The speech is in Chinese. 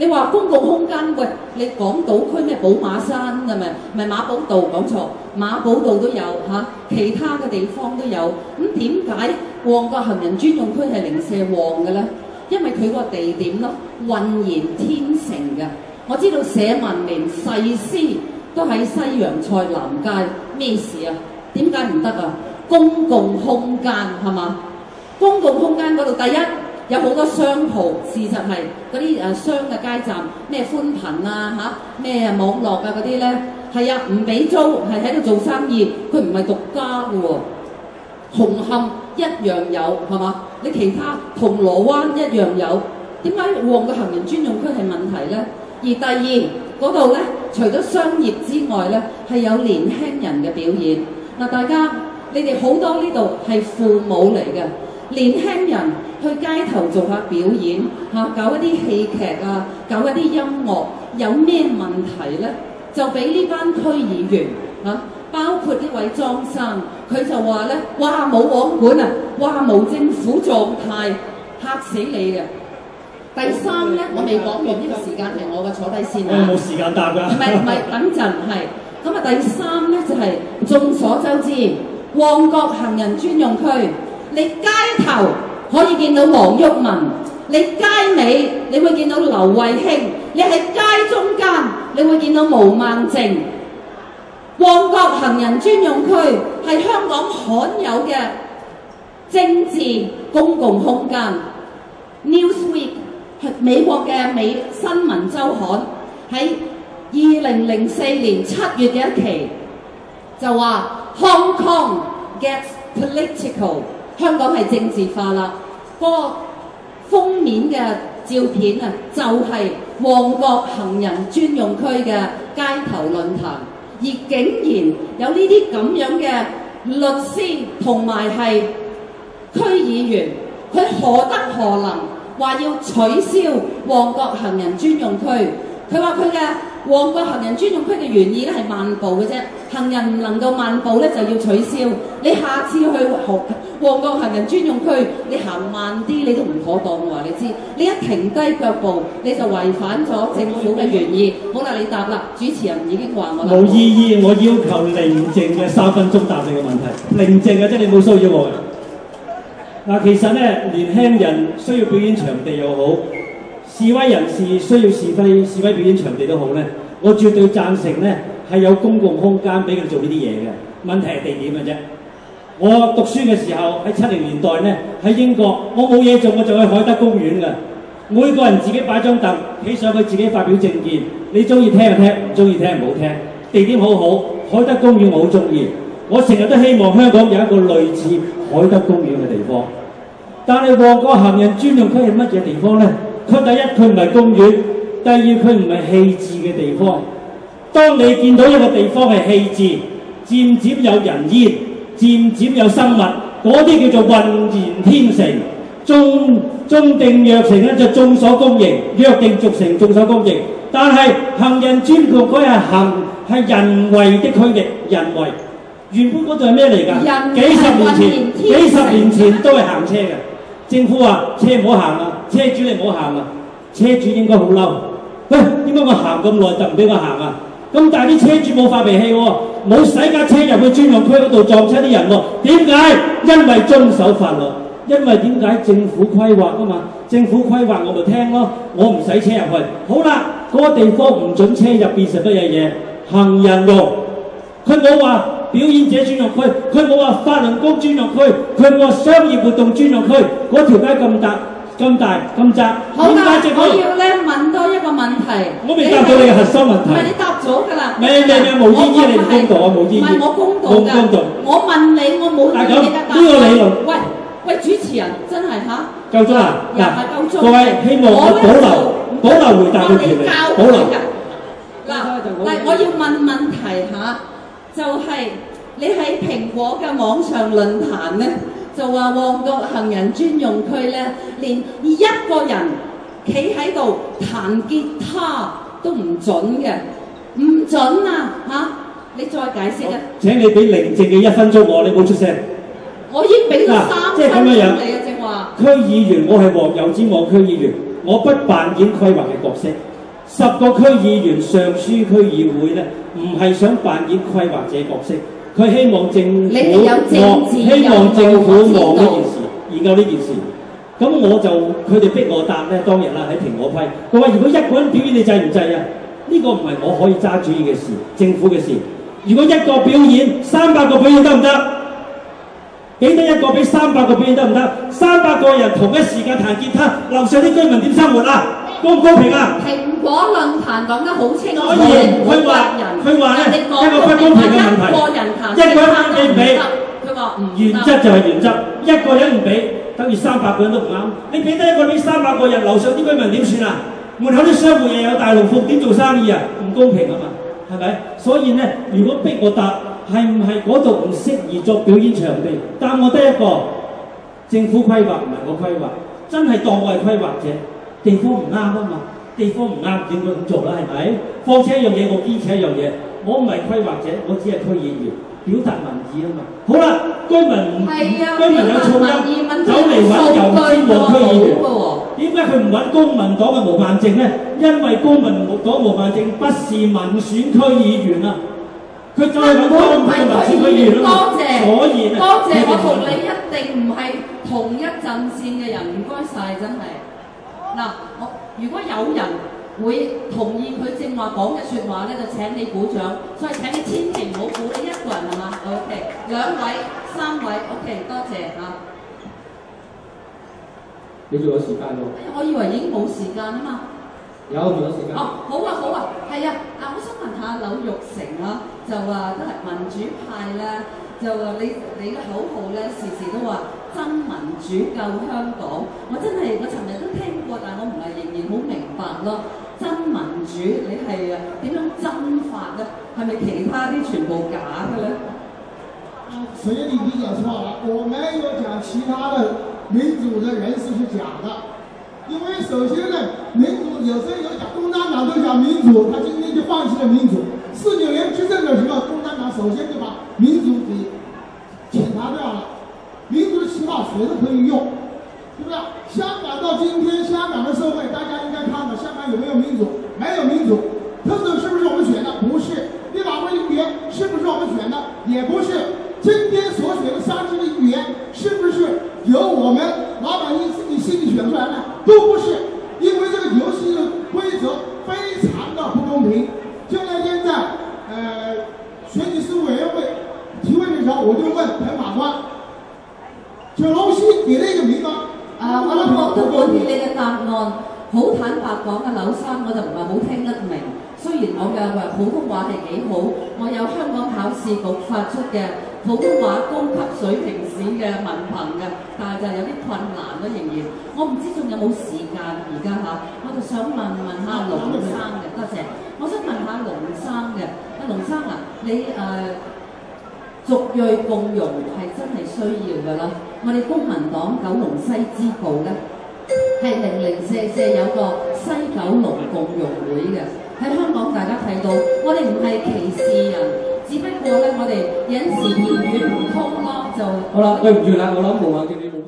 你話公共空間，喂，你港島區咩寶馬山係咪？唔係馬寶道講錯，馬寶道都有嚇、其他嘅地方都有。咁點解旺角行人專用區係零舍旺嘅咧？因為佢個地點咯，渾然天成嘅。我知道社民連誓師都喺西洋菜南街，咩事啊？點解唔得啊？公共空間係嘛？公共空間嗰度，第一有好多商鋪，事實係嗰啲誒商嘅街站，咩寬頻啊嚇，咩啊網絡啊嗰啲咧，係啊唔俾租，係喺度做生意，佢唔係獨家嘅喎。紅磡一樣有係嘛？你其他銅鑼灣一樣有，點解旺嘅行人專用區係問題呢？而第二嗰度呢，除咗商業之外呢，係有年輕人嘅表演。嗱，大家你哋好多呢度係父母嚟嘅，年輕人去街頭做下表演嚇、搞一啲戲劇啊，搞一啲音樂，有咩問題呢？就俾呢班區議員嚇、包括呢位莊生，佢就話咧：哇冇網管啊，哇冇政府狀態，嚇死你嘅！第三咧，我未講完，呢、個時間係我嘅，坐低先啊我冇。時間答㗎。唔係唔係，等陣係。咁啊，第三咧就係、眾所周知，旺角行人專用區，你街頭可以見到黃毓民，你街尾你會見到劉慧卿，你喺街中間你會見到毛孟靜。旺角行人專用區係香港罕有嘅政治公共空間。Newsweek 係美國嘅美新聞週刊喺二零零四年七月嘅一期就話 Hong Kong gets political，香港係政治化啦。個封面嘅照片啊，就係、旺角行人專用區嘅街頭論壇，而竟然有呢啲咁樣嘅律師同埋係區議員，佢何德何能話要取消旺角行人專用區？佢話佢嘅旺角行人專用區嘅原意咧係漫步嘅啫，行人唔能夠漫步咧就要取消。你下次去旺旺角行人專用區，你行慢啲你都唔妥當，我話你知。你一停低腳步，你就違反咗政府嘅原意。好啦，你答啦，主持人已經話我啦。冇意義，我要求寧靜嘅三分鐘答你嘅問題。寧靜嘅啫，你冇騷擾我嘅。嗱，其實咧，年輕人需要表演場地又好，示威人士需要示威示威表演場地都好咧，我絕對贊成咧係有公共空間俾佢做呢啲嘢嘅。問題係地點嘅啫。我讀書嘅時候喺七零年代咧喺英國，我冇嘢做我就去海德公園嘅。每個人自己擺張凳，企上去自己發表政見。你中意聽就聽，唔中意聽唔好聽。地點好好，海德公園我好中意。我成日都希望香港有一個類似海德公園嘅地方。但係旺角行人專用區係乜嘢地方呢？佢第一佢唔係公園，第二佢唔係棄置嘅地方。當你見到一個地方係棄置，漸漸有人煙，漸漸有生物，嗰啲叫做渾然天成。眾眾定若成咧，就眾所公認；約定俗成，眾所公認。但係行人專用區係行係人為的區域，人為。原本嗰度係咩嚟㗎？人幾十年前，幾十年前都係行車嘅。政府話車唔好行啊，車主你唔好行啊，車主應該好嬲。喂，點解我行咁耐就唔俾我行啊？咁但係啲車主冇發脾氣喎，冇使架車入去專用區嗰度撞親啲人喎。點解？因為遵守法律。因為點解政府規劃啊嘛？政府規劃我咪聽咯，我唔使車入去。好啦，嗰、個地方唔準車入，變成乜嘢嘢？行人用。佢冇話表演者專用區，佢冇話法輪功專用區，佢冇話商業活動專用區。嗰條街咁大、咁大、咁窄，點好啦我？要咧問多一個問題。我未答到你嘅核心問題唔係你答咗㗎啦。咩咩咩冇意義你唔公道啊冇意義唔係我公道㗎。冇公道我問你，我冇意你嘅答呢個理論喂喂，主持人真係吓。夠鐘啦又嗱。各位希望我保留保留回答嘅權利保留佢㗎嗱，我要問問題嚇，就係、你喺蘋果嘅網上論壇咧，就話旺角行人專用區咧，連一個人企喺度彈吉他都唔準嘅，唔準啊嚇！你再解釋啊！請你俾寧靜嘅一分鐘我，你冇出聲。我已經俾咗三分鐘你啊，正話。區議員，我係黃油尖旺區議員，我不扮演規劃嘅角色。十個區議員上書區議會咧，唔係想扮演規劃者角色，佢希望政府你哋有政治希望政府望呢件事，研究呢件事。咁我就佢哋逼我答咧，當日啦喺蘋果批，佢話如果一個人表演你制唔制啊？呢、個唔係我可以揸主意嘅事，政府嘅事。如果一個表演，三百個表演得唔得？俾得一個俾三百個表演得唔得？三百個人同一時間彈吉他，樓上啲居民點生活啊？公唔公平啊？蘋果論壇講得好清楚，所以佢話佢話咧一個不公平嘅問題一個人彈一個人你唔俾佢話唔原則就係原則，一個人唔俾，等於三百個人都唔啱。你俾得一個俾三百個人，樓上啲居民點算啊？門口啲商户又有大龍鳳，點做生意啊？唔公平啊嘛，係咪？所以咧，如果逼我答，係唔係嗰度唔適宜作表演場地？答我得一個，政府規劃唔係我規劃，真係當我係規劃者，地方唔啱啊嘛，地方唔啱點會咁做啦？係咪？況且一樣嘢，我堅持一樣嘢，我唔係規劃者，我只係區議員，表達民意啊嘛。好啦，居民唔係啊，居民有噪音，走嚟揾油尖旺區議員。點解佢唔揾公民黨嘅毛孟靜咧？因為公民黨毛孟靜不是民選區議員啊，佢走去揾根本唔係當區民選區議員啊嘛。多謝，所以呢多謝我同你一定唔係同一陣線嘅人，唔該晒，真係。嗱，我如果有人會同意佢正話講嘅説話咧，就請你鼓掌。所以請你千祈唔好鼓你一個人係嘛？OK，兩位、三位，OK，多謝嚇。你仲有時間喎？我以為已經冇時間啊嘛。有仲有時間。哦，好啊，好啊，係啊，啊，我想問下柳玉成啊，就話都係民主派咧，就話你你嘅口號咧，時時都話真民主救香港，我真係我尋日都聽但我唔係仍然好明白咯。真民主你係啊點樣真法咧？係咪其他啲全部假嘅咧？所以你理解错了，我没有讲其他的民主的人士是假的，因为首先呢，民主有时候有讲共产党都讲民主，他今天就放弃了民主。四九年执政的时候，共产党首先就把民主给检查掉了，民主的旗号谁都可以用，是不是？香港到今天，香港的社会大家应该看到，香港有没有民主？没有民主。特首是不是我们选的？不是。立法会议员是不是我们选的？也不是。今天所选的三十个议员，是不是由我们老百姓自己心里选出来的？都不是，因为这个游戏规则非常的不公平。就那天在呃选举事务委员会提问的时候，我就问彭法官，九龙溪给了一个名吗，啊，我諗我都滿意你嘅答案。好坦白講啊，柳生我就唔係好聽得明。雖然我嘅普通話係幾好，我有香港考試局發出嘅普通話高級水平試嘅文憑嘅，但係就有啲困難咯，仍然。我唔知仲有冇時間而家嚇，我就想問問下龍生嘅，多謝。我想問下龍生嘅，阿龍生啊，你誒？族裔共融係真係需要㗎啦。我哋公民黨九龍西支部咧係零零四四有個西九龍共融會嘅。喺香港大家睇到，我哋唔係歧視人，只不過咧我哋有時言語唔通咯，就好啦，對唔住啦，我諗冇啊，叫你冇。